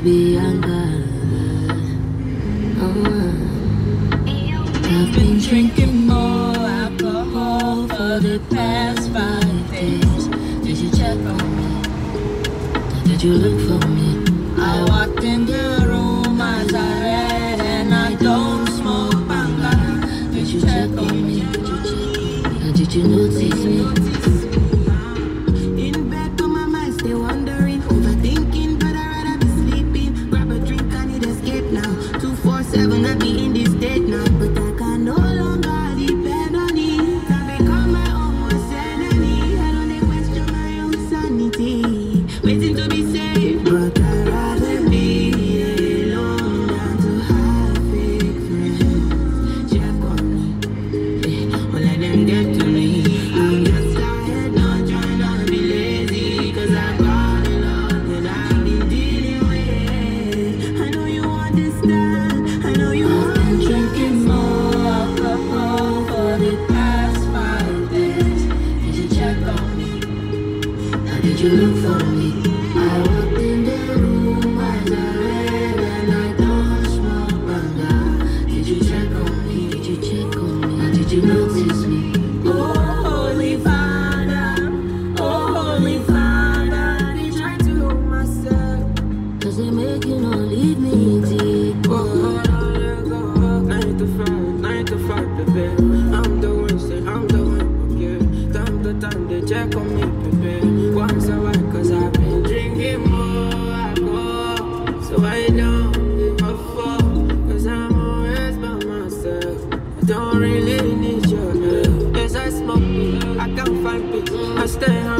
baby yanga uh. I've been drinking more alcohol for the past five days Did you check on me? Did you look for me? I walked in the room as I read and I don't smoke banga Did you check on me? Did you notice me? Waiting to be did you look for me? I walked in the room I read and I don't smoke banga. Did you check on me? Did you check on me? Or did you notice me? Oh, Holy Father. Oh, Holy Father. They try to hold myself. Cause they make you fuck, cause I'm always by myself. I don't really need your help. Yes, I smoke, I can't find peace. I stay hungry,